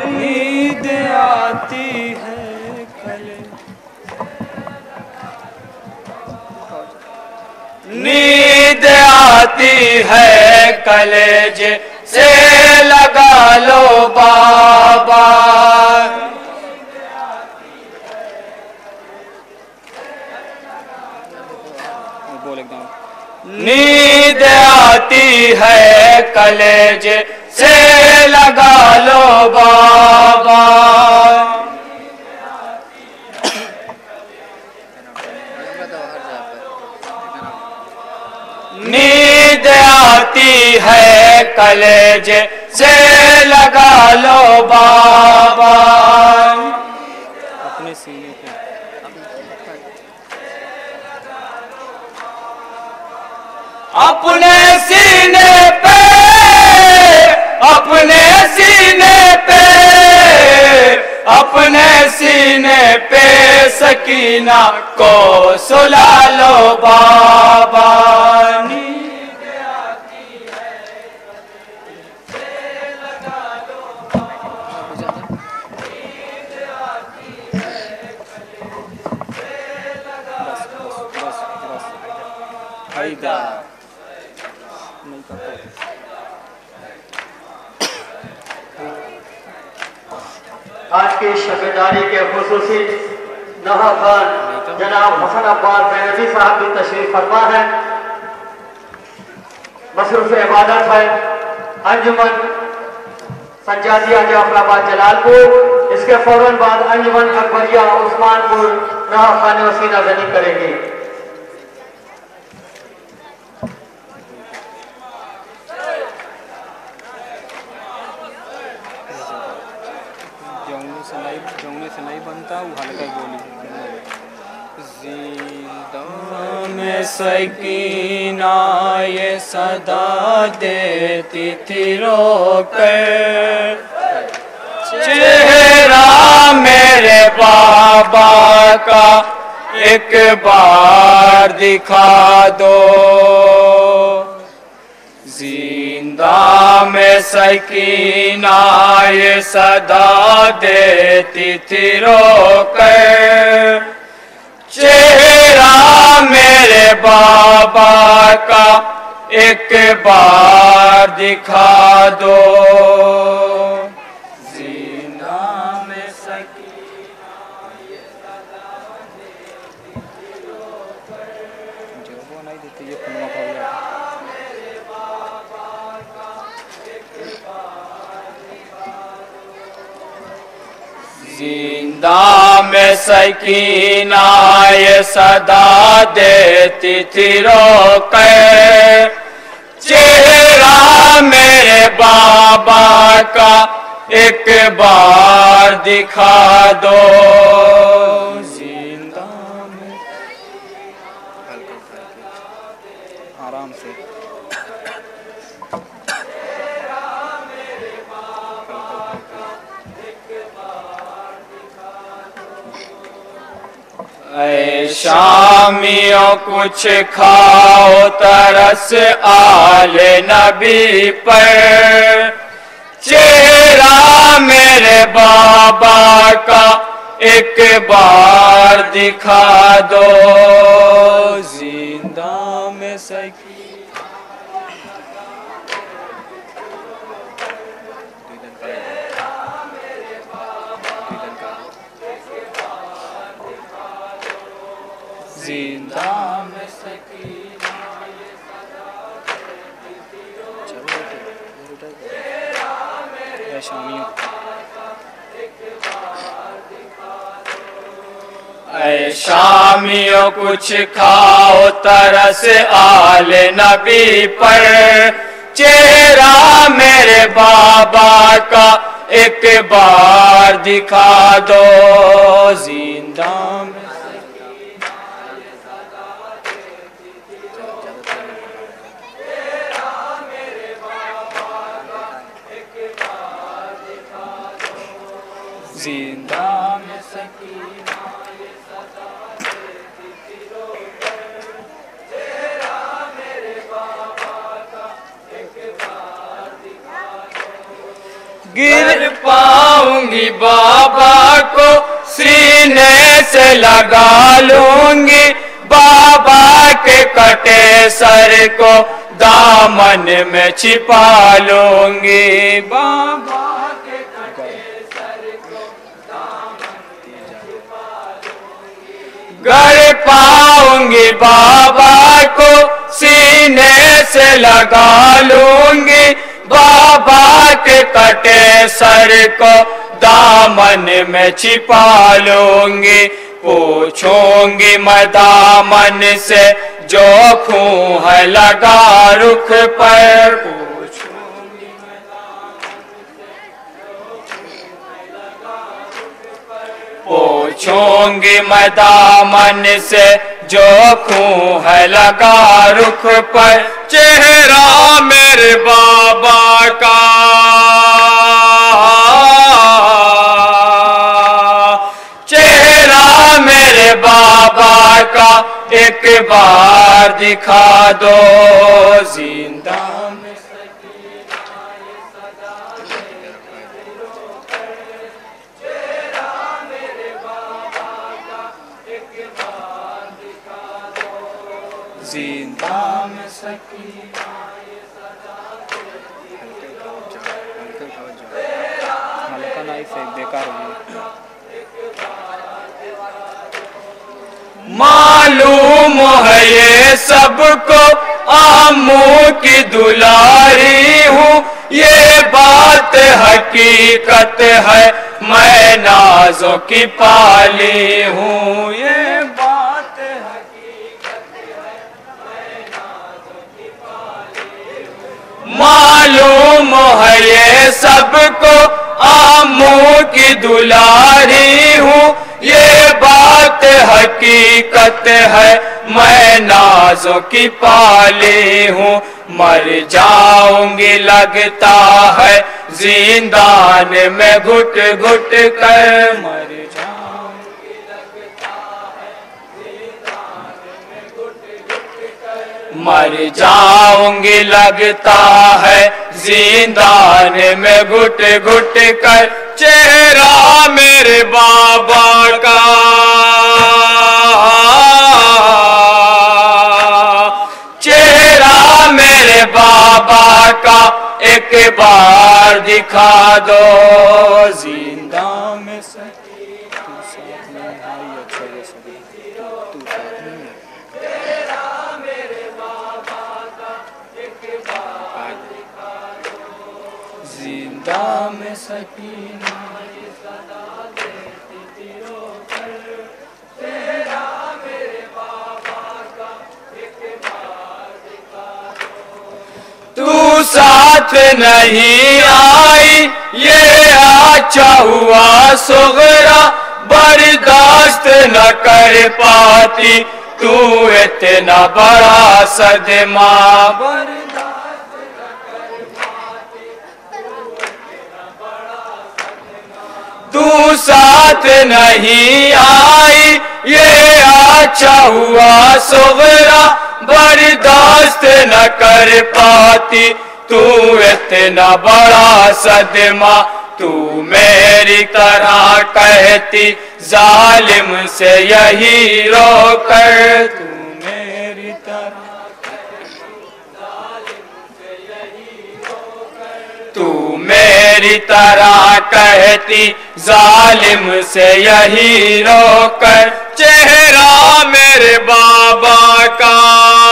نید آتی ہے نیند آتی ہے کلیج سے لگا لو بابا۔ نیند آتی ہے کلیج سے، لگا لو بابا۔ نیند آتی ہے کلیج سے، لگا لو بابا اپنے سینے پہ اپنے سینے پہ، اپنے سینے پہ، اپنے سینے پہ سکینہ کو سلا لو بابا۔ بس آج کی شبیداری کے خصوصی نہا خان جناب حسن عباس بینظی صاحب بھی تشریف فرما ہے۔ مصروف عبادت ہے۔ انجمن سجادیہ جعفر آباد جلال پور اس کے فوراً بعد انجمن اکبریہ عثمان پور نہا خان وسینہ زنی کرے گی جاؤں سے نہیں بنتا، وہ ہلکا گولی۔ زندہ سکینہ یہ صدا دیتی تھی رو کر چہرہ میرے بابا کا ایک بار دکھا دو۔ زندہ میں سکینہ یہ صدا دیتی تھی رو کر چہرہ میرے بابا کا ایک بار دکھا دو۔ سکینہ یہ صدا دیتی تھی رو کر چہرہ میرے بابا کا ایک بار دکھا دو۔ شامیوں کچھ کھاؤ، ترس آل نبی پر۔ چہرہ میرے بابا کا ایک بار دکھا دو۔ زندہ میں سکی زندہ میں اے شامیوں، کچھ کھاؤ، ترس آل نبی پر۔ چہرہ میرے بابا کا ایک بار دکھا دو۔ زندہ میں گر پاؤں گی بابا کو سینے سے لگا لوں گی بابا کے کٹے سر کو دامن میں چھپا لوں گی بابا گر پاؤں گی بابا کو سینے سے لگا لوں گی بابا کے کٹے سر کو دامن میں چھپا لوں گی پوچھوں گی میں دامن سے جو خون ہے لگا رکھ پر۔ پوچھوں گی میں دامن سے جو خون ہے لگا رخ پر، چہرہ میرے بابا کا۔ چہرہ میرے بابا کا، ایک بار دکھا دو زندہ۔ حسین معلوم ہے یہ سب کو آموں کی دلاری ہوں۔ یہ بات حقیقت ہے، میں نازوں کی پالی ہوں۔ یہ معلوم ہے یہ سب کو آموں کی دلاری ہوں۔ یہ بات حقیقت ہے، میں نازوں کی پالی ہوں۔ مر جاؤں گی لگتا ہے زندان میں گھٹ گھٹ کر مر مر جاؤں گی لگتا ہے زیندان میں گھٹ گھٹ کر چہرہ میرے بابا کا۔ چہرہ میرے بابا کا ایک بار دکھا دو۔ زیندان ساتھ نہیں آئی، یہ آچا ہوا سغرا، برداشت نہ کر پاتی، تو اتنا بڑا صدمہ۔ تو ساتھ نہیں آئی، یہ آچا ہوا سغرا، برداشت نہ کر پاتی۔ تو اتنا بڑا صدمہ تو میری طرح کہتی، ظالم سے یہی رو کر۔ تو میری طرح تو میری طرح کہتی، ظالم سے یہی رو کر۔ چہرہ میرے بابا کا۔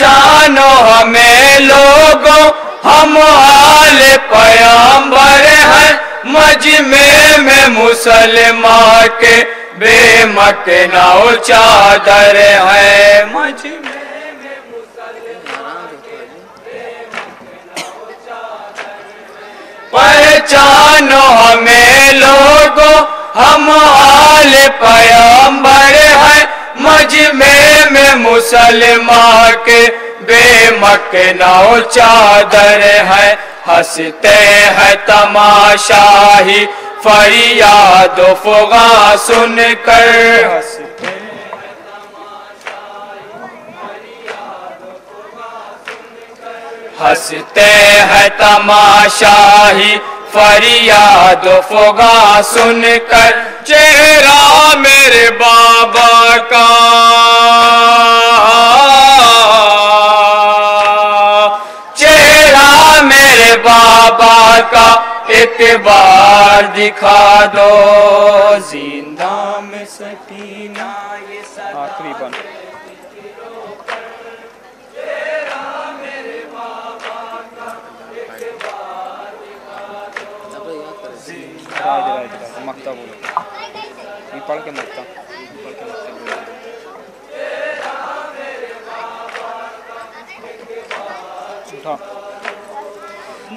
پہچانو ہمیں لوگوں، ہم حال پیامبر ہیں۔ مجمع میں مسلمہ کے بے مکنا چادر ہیں۔ مجمع پہچانو ہمیں لوگوں، ہم حال پیامبر ہیں۔ مجمع میں مسلمہ کے بے مکنو چادر ہے، ہنستے ہیں تماشاہی فریاد و فغا سن کر۔ ہنستے ہنستے ہیں تماشاہی فریاد و فغا سن کر۔ چہرہ میرے بابا کا۔ چہرہ میرے بابا کا اعتبار دکھا دو۔ زندہ میں سک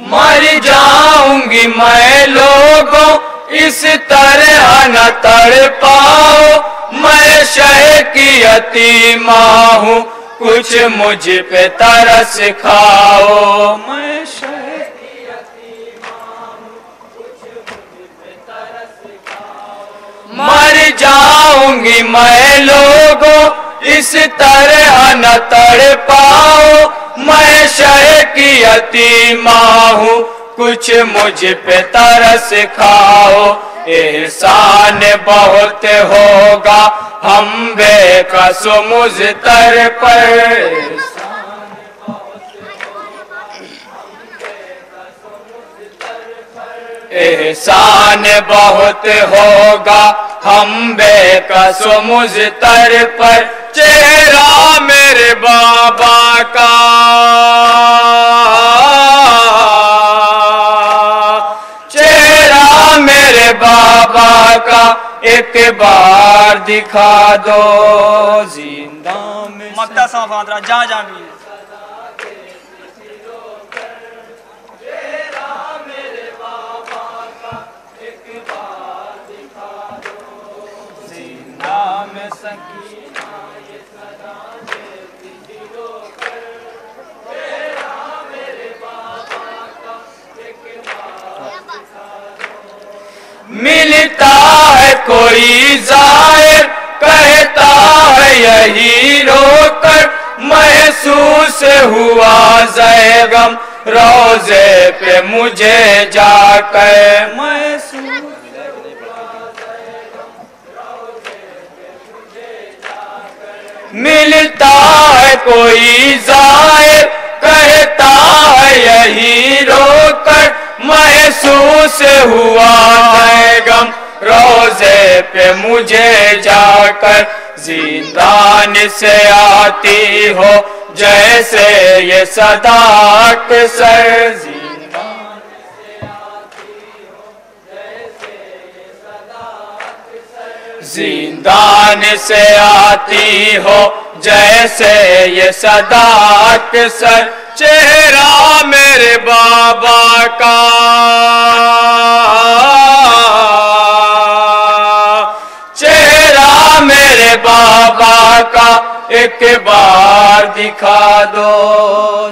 مر جاؤں گی میں لوگوں، اس طرح نہ تڑ پاؤ میں شہ کی عطیمہ ہوں، کچھ مجھ پہ ترس کھاؤ۔ میں کی مر جاؤں گی میں لوگوں، اس طرح نہ تڑ پاؤ میں شہ کی یتیمہ ہوں، کچھ مجھ پہ ترس کھاؤ۔ احسان بہت ہوگا، ہم بے کس مزتر پر۔ احسان بہت ہوگا ہم بے کس مزتر پر چہرہ میرے بابا کا۔ چہرہ میرے بابا کا ایک بار دکھا دو۔ زندہ میں مکتا صاحب آدرا جہاں جہاں بھی۔ ملتا ہے کوئی ظاہر، کہتا ہے یہی رو کر محسوس ہوا زیغم، روزے پہ مجھے جا کر۔ محسوس ملتا ہے کوئی ظاہر کہتا ہے یہی رو کر محسوس ہوا ہے غم روزے پہ مجھے جا کر زندان سے آتی ہو، جیسے یہ صدا اکثر زندان سے آتی ہو، جیسے یہ صدا اکثر چہرہ میرے بابا کا۔ چہرہ میرے بابا کا، ایک بار دکھا دو۔